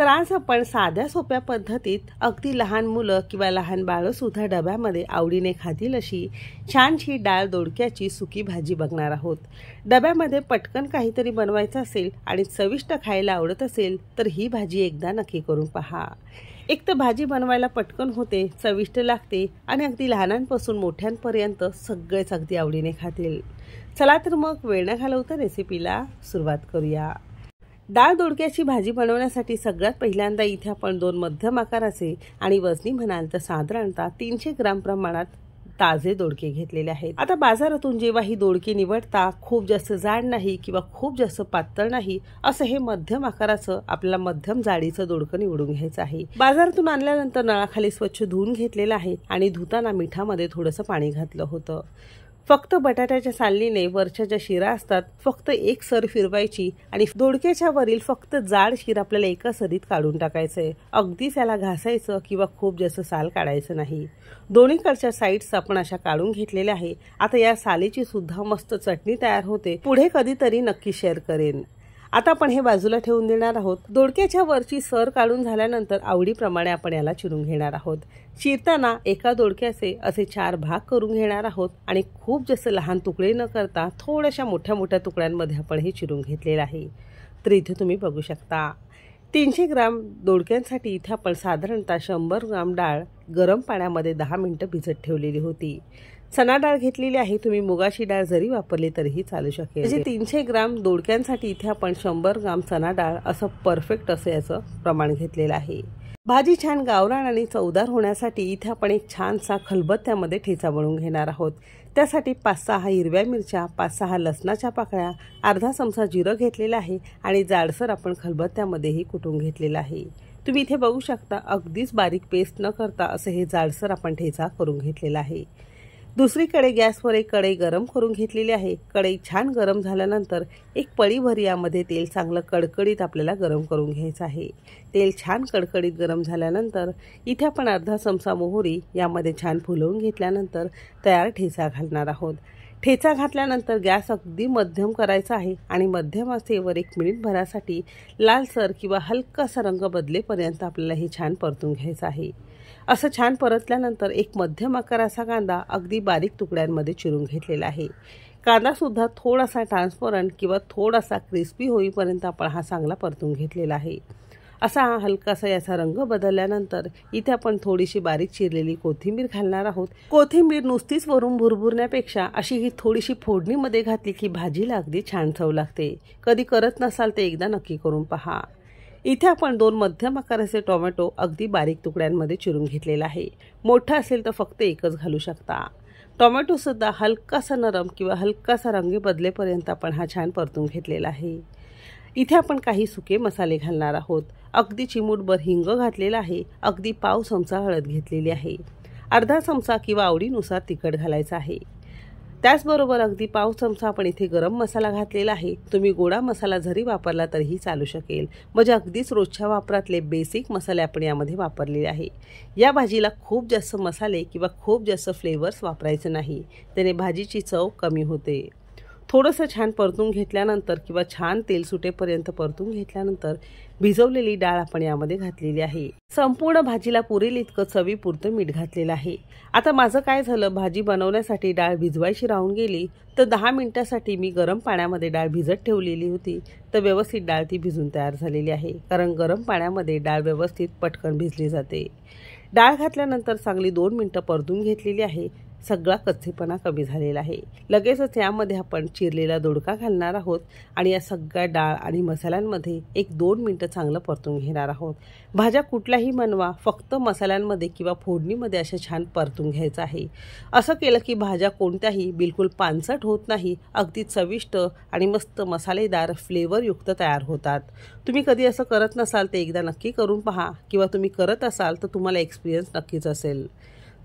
तर आज आपण साध्या सोप्या पद्धतीत अगदी लहान मुलं किंवा लहान बाळं सुद्धा डब्यामध्ये आवडीने खातील अशी छानशी डाळ दोडक्याची सुकी भाजी बघणार आहोत. डब्यामध्ये पटकन काहीतरी बनवायचं असेल आणि चविष्ट खायला आवडत असेल तर ही भाजी एकदा नक्की करून पहा. एक तर भाजी बनवायला पटकन होते चविष्ट लागते आणि अगदी लहानांपासून मोठ्यांपर्यंत सगळेच अगदी आवडीने खातील. चला तर मग वेळ न घालवता रेसिपीला सुरुवात करूया. डाळ दोडक्याची भाजी बनवण्यासाठी सगळ्यात पहिल्यांदा इथे आपण दोन मध्यम आकाराचे आणि वजनी म्हणाल तर साधारणतः तीनशे ग्राम प्रमाणात ताजे दोडके घेतलेले आहेत. आता बाजारातून जेव्हा ही दोडके निवडता खूप जास्त जाड नाही किंवा खूप जास्त पातळ नाही असं हे मध्यम आकाराचं आपल्याला मध्यम जाडीचं दोडकं निवडून घ्यायचं आहे. बाजारातून आणल्यानंतर नळाखाली स्वच्छ धुवून घेतलेलं आहे आणि धुताना मिठामध्ये थोडंसं पाणी घातलं होतं. फक्त बटाट्याच्या सालनीने वरच्या ज्या शिरा असतात फक्त एक सर फिरवायची आणि दोडक्याच्या वरील फक्त जाड शिर आपल्याला एका सरीत काढून टाकायचंय. अगदीच याला घासायचं किंवा खूप जास्त साल काढायचं नाही. दोन्हीकडच्या साईड्स आपण अशा काढून घेतलेल्या आहे. आता या सालीची सुद्धा मस्त चटणी तयार होते. पुढे कधीतरी नक्की शेअर करेन. आता आपण हे बाजूला ठेवून देणार आहोत. दोडक्याच्या वरची सर काढून झाल्यानंतर आवडीप्रमाणे आपण याला चिरून घेणार आहोत. चिरताना एका दोडक्याचे असे चार भाग करून घेणार आहोत आणि खूप जास्त लहान तुकडे न करता थोड्याशा मोठ्या मोठ्या तुकड्यांमध्ये आपण हे चिरून घेतलेलं आहे. तर इथे तुम्ही बघू शकता. तीनशे ग्राम दोडक्यांसाठी इथे आपण साधारणतः शंभर ग्राम डाळ गरम पाण्यामध्ये दहा मिनटं भिजत ठेवलेली होती. चना डाळ घेतलेली आहे तुम्ही मुगाची डाळ जरी वापरली तरीही चालू शकेल. म्हणजे तीनशे ग्राम दोडक्यांसाठी इथे आपण शंभर ग्राम चना डाळ असं परफेक्ट असं याचं प्रमाण घेतलेलं आहे. भाजी छान गावरान आणि चवदार होण्यासाठी इथे आपण एक छानसा खलबत्त्यामध्ये ठेचा बनवून घेणार आहोत. त्यासाठी पाच सहा हिरव्या मिरच्या पाच सहा लसणाच्या पाकळ्या अर्धा चमचा जिरं घेतलेला आहे आणि जाडसर आपण खलबत्त्यामध्येही कुटून घेतलेलं आहे. तुम्ही इथे बघू शकता अगदीच बारीक पेस्ट न करता असं हे जाडसर आपण ठेचा करून घेतलेला आहे. दुसरीकडे गॅसवर एक कढई गरम करून घेतलेली आहे. कढई छान गरम झाल्यानंतर एक पळीभर यामध्ये तेल चांगलं कडकडीत आपल्याला गरम करून घ्यायचं आहे. तेल छान कडकडीत गरम झाल्यानंतर इथे आपण अर्धा चमचा मोहरी यामध्ये छान फुलवून घेतल्यानंतर तयार ठेचा घालणार आहोत. ठेचा घातल्यानंतर गॅस अगदी मध्यम करायचा आहे आणि मध्यम आचेवर एक मिनिटभरासाठी लालसर किंवा हलकासा रंग बदलेपर्यंत आपल्याला हे छान परतून घ्यायचं आहे. असं छान परतल्यानंतर एक मध्यम आकाराचा कांदा अगदी बारीक तुकड्यांमध्ये चिरून घेतलेला आहे. कांदासुद्धा थोडासा ट्रान्सपरंट किंवा थोडासा क्रिस्पी होईपर्यंत आपण हा चांगला परतून घेतलेला आहे. असा हा हलकासा याचा रंग बदलल्यानंतर इथे आपण थोडीशी बारीक चिरलेली कोथिंबीर घालणार आहोत. कोथिंबीर नुसतीच वरून भुरभुरण्यापेक्षा अशी ही थोडीशी फोडणीमध्ये घातली की भाजीला अगदी छान चव लागते. कधी करत नसाल ते एकदा नक्की करून पहा. इथे आपण दोन मध्यम आकाराचे टोमॅटो अगदी बारीक तुकड्यांमध्ये चिरून घेतलेला आहे. मोठा असेल तर फक्त एकच घालू शकता. टोमॅटोसुद्धा हलकासा नरम किंवा हलकासा रंगी बदलेपर्यंत आपण हा छान परतून घेतलेला आहे. इथे आपण काही सुके मसाले घालणार आहोत. अगदी चिमूटभर हिंग घातलेला आहे. अगदी पाव चमचा हळद घेतलेली आहे. अर्धा चमचा किंवा आवडीनुसार तिखट घालायचं आहे. त्याचबरोबर अगदी पाव चमचा आपण इथे गरम मसाला घातलेला आहे. तुम्ही गोडा मसाला जरी वापरला तरीही चालू शकेल. म्हणजे अगदीच रोजच्या वापरातले बेसिक मसाले आपण यामध्ये वापरलेले आहे. या भाजीला खूप जास्त मसाले किंवा खूप जास्त फ्लेवर्स वापरायचे नाही. त्याने भाजीची चव कमी होते. थोडंसं छान परतून घेतल्यानंतर किंवा छान तेल सुटेपर्यंत परतून घेतल्यानंतर भिजवलेली डाळ आपण यामध्ये घातलेली आहे. संपूर्ण भाजीला पुरेल इतकं चवीपुरतं मीठ घातलेलं आहे. आता माझं काय झालं? भाजी बनवण्यासाठी डाळ भिजवायची राहून गेली तर दहा मिनिटासाठी मी गरम पाण्यामध्ये डाळ भिजत ठेवलेली होती तर व्यवस्थित डाळ ती भिजून तयार झालेली आहे कारण गरम पाण्यामध्ये डाळ व्यवस्थित पटकन भिजली जाते. डाळ घातल्यानंतर चांगली दोन मिनटं परतून घेतलेली आहे सगळा कच्चेपणा कमी झालेला आहे. लगेचच यामध्ये आपण चिरलेला दोडका घालणार आहोत आणि या सगळ्या डाळ आणि मसाल्यांमध्ये एक दोन मिनटं चांगलं परतून घेणार आहोत. भाज्या कुठल्याही बनवा फक्त मसाल्यांमध्ये किंवा फोडणीमध्ये अशा छान परतून घ्यायचं आहे. असं केलं की भाज्या कोणत्याही बिलकुल पानसट होत नाही अगदी चविष्ट आणि मस्त मसालेदार फ्लेवरयुक्त तयार होतात. तुम्ही कधी असं करत नसाल ते एकदा नक्की करून पहा किंवा तुम्ही करत असाल तर तुम्हाला एक्सपिरियन्स नक्कीच असेल.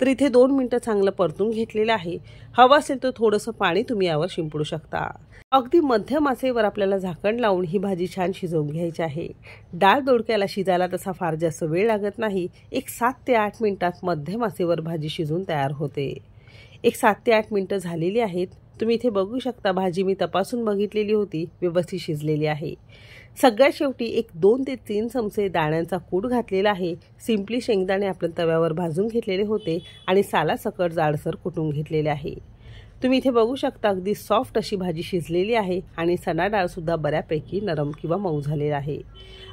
तर इथे दोन मिनटं चांगलं परतून घेतलेलं आहे. हवं असेल तर थोडंसं पाणी तुम्ही यावर शिंपडू शकता. अगदी मध्यम आचेवर आपल्याला झाकण लावून ही भाजी छान शिजवून घ्यायची आहे. डाळ दोडक्याला शिजायला तसा फार जास्त वेळ लागत नाही. एक सात ते आठ मिनिटात मध्यम आचेवर भाजी शिजून तयार होते. एक सात ते आठ मिनटं झालेली आहेत. तुम्ही इथे बघू शकता भाजी मी तपासून बघितलेली होती व्यवस्थित शिजलेली आहे. सगळ्यात शेवटी एक दोन ते तीन चमचे दाण्यांचा कूट घातलेला आहे. सिम्पली शेंगदाणे आपण तव्यावर भाजून घेतलेले होते आणि सालासकट जाडसर कुटून घेतलेले आहे. तुम्ही इथे बघू शकता अगदी सॉफ्ट अशी भाजी शिजलेली आहे आणि चणा डाळसुद्धा बऱ्यापैकी नरम किंवा मऊ झालेला आहे.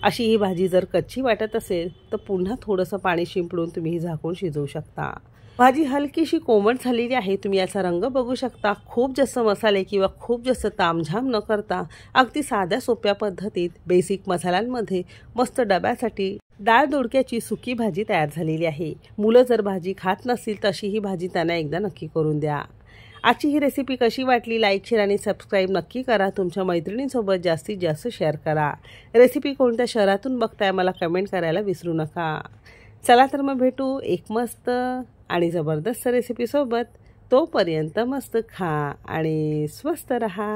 अशी ही भाजी जर कच्ची वाटत असेल तर पुन्हा थोडंसं पाणी शिंपडून तुम्ही ही झाकून शिजवू शकता. भाजी हलकीशी कोमट झालेली आहे. तुम्ही याचा रंग बघू शकता. खूप जास्त मसाले किंवा खूप जास्त तामझाम न करता अगदी साध्या सोप्या पद्धतीत बेसिक मसाल्यांमध्ये मस्त डब्यासाठी डाळ दोडक्याची सुकी भाजी तयार झालेली आहे. मुलं जर भाजी खात नसतील तशी ही भाजी त्यांना एकदा नक्की करून द्या. आजची ही रेसिपी कशी वाटली? लाईक शेअर आणि सबस्क्राईब नक्की करा. तुमच्या मैत्रिणींसोबत जास्तीत जास्त शेअर करा. रेसिपी कोणत्या शहरातून बघताय? मला कमेंट करायला विसरू नका. चला तर मग भेटू. एक मस्त आणि जबरदस्त रेसिपीसोबत तोपर्यंत मस्त खा आणि स्वस्त रहा.